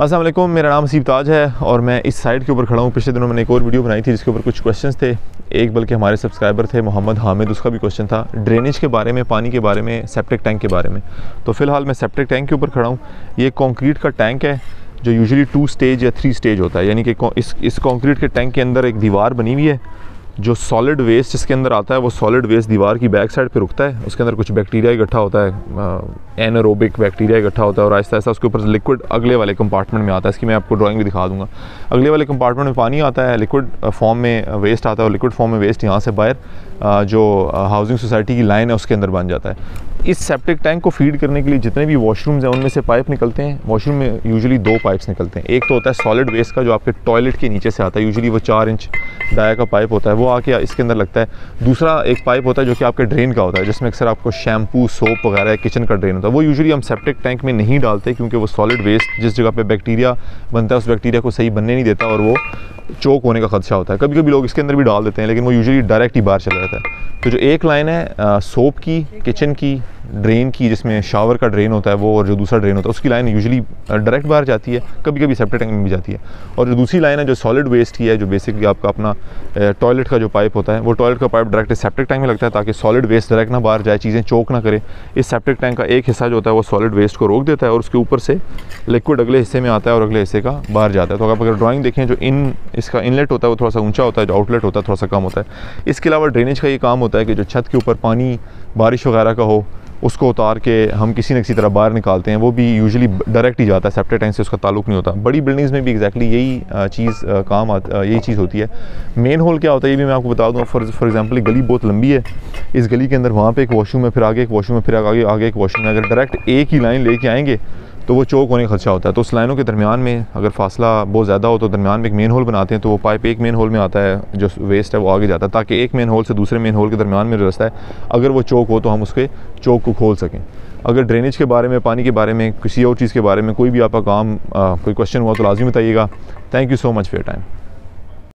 असलम मेरा नाम सीब ताज है और मैं इस साइड के ऊपर खड़ा हूँ। पिछले दिनों मैंने एक और वीडियो बनाई थी जिसके ऊपर कुछ क्वेश्चंस थे। एक बल्कि हमारे सब्सक्राइबर थे मोहम्मद हामिद, उसका भी क्वेश्चन था ड्रेनेज के बारे में, पानी के बारे में सेप्टिक टैंक के बारे में। तो फ़िलहाल मैं सेप्टिक टैंक के ऊपर खड़ा हूँ। ये कॉन्क्रीट का टैंक है, जो यूजली टू स्टेज या थ्री स्टेज होता है। यानी कि इस इस कॉन्क्रीट के टैंक के अंदर एक दीवार बनी हुई है जो सॉलिड वेस्ट जिसके अंदर आता है, वो सॉलिड वेस्ट दीवार की बैक साइड पे रुकता है। उसके अंदर कुछ बैक्टीरिया इकट्ठा होता है एनरोबिक बैक्टीरिया इकट्ठा होता है और आहिस्ता आहिस्ता उसके ऊपर लिक्विड अगले वाले कंपार्टमेंट में आता है। इसकी मैं आपको ड्राइंग भी दिखा दूँगा। अगले वाले कंपार्टमेंट में पानी आता है लिक्विड फॉर्म में वेस्ट आता है और लिक्विड फॉर्म में वेस्ट यहाँ से बाहर जो हाउसिंग सोसाइटी की लाइन है, उसके अंदर बन जाता है। इस सेप्टिक टैंक को फ़ीड करने के लिए जितने भी वॉशरूम्स हैं, उनमें से पाइप निकलते हैं। वॉशरूम में यूजुअली दो पाइप्स निकलते हैं। एक तो होता है सॉलिड वेस्ट का जो आपके टॉयलेट के नीचे से आता है यूजुअली वो चार इंच डाया का पाइप होता है, वो आके इसके अंदर लगता है। दूसरा एक पाइप होता है जो कि आपके ड्रेन का होता है, जिसमें अक्सर आपको शैम्पू सोप वगैरह किचन का ड्रेन होता है। वो यूजुअली हम सेप्टिक टैंक में नहीं डालते क्योंकि वो सॉलिड वेस्ट जिस जगह पर बैक्टीरिया बनता है, उस बैक्टीरिया को सही बनने नहीं देता और वो चोक होने का खदशा होता है। कभी कभी लोग इसके अंदर भी डाल देते हैं, लेकिन वो यूजुअली डायरेक्ट ही बाहर चला जाता है। तो जो एक लाइन है सोप की किचन की ड्रेन की, जिसमें शावर का ड्रेन होता है, वो और जो दूसरा ड्रेन होता है, उसकी लाइन यूजुअली डायरेक्ट बाहर जाती है कभी कभी सेप्टिक टैंक में भी जाती है। और जो दूसरी लाइन है, जो सॉलिड वेस्ट की है, जो बेसिकली आपका अपना टॉयलेट का जो पाइप होता है, वो टॉयलेट का पाइप डायरेक्ट सेप्टिक टैंक में लगता है, ताकि सॉलिड वेस्ट डायरेक्ट ना बाहर जाए, चीज़ें चोक ना करे। इस सेप्टिक टैंक का एक हिस्सा जो होता है, वो सॉलिड वेस्ट को रोक देता है, और उसके ऊपर से लिक्विड अगले हिस्से में आता है, और अगले हिस्से का बाहर जाता है। तो आप अगर ड्राइंग देखें, जो इन इसका इनलेट होता है, वो थोड़ा सा ऊँचा होता है, जो आउटलेट होता है, थोड़ा सा कम होता है। इसके अलावा ड्रेनेज का ये काम होता है कि जो छत के ऊपर पानी, बारिश वगैरह का हो, उसको उतार के हम किसी न किसी तरह बाहर निकालते हैं। वो भी यूजुअली डायरेक्ट ही जाता है सेप्टेड टैंक से उसका ताल्लुक नहीं होता। बड़ी बिल्डिंग्स में भी एक्जैक्टली यही चीज़ काम यही चीज़ होती है। मेन होल क्या होता है, ये भी मैं आपको बता दूँ। फॉर फॉर एग्ज़ाम्पल गली बहुत लंबी है। इस गली के अंदर वहाँ पर एक वॉशरूम है, फिर आगे एक वॉशरूम है, फिर आगे आगे एक वॉशरूम है। अगर डायरेक्ट एक ही लाइन लेके आएँगे तो वो चौक होने का खदशा होता है। तो उस लाइनों के दरमियान में अगर फासला बहुत ज़्यादा हो तो दरमियान में एक मेन होल बनाते हैं तो वो पाइप एक मेन होल में आता है जो वेस्ट है वो आगे जाता है ताकि एक मेन होल से दूसरे मेन होल के दरमियान में रास्ता है अगर वो चौक हो तो हम उसके चौक को खोल सकें। अगर ड्रेनेज के बारे में पानी के बारे में किसी और चीज़ के बारे में कोई भी आपका काम आ, कोई क्वेश्चन हुआ तो लाजमी बताइएगा। Thank you so much for time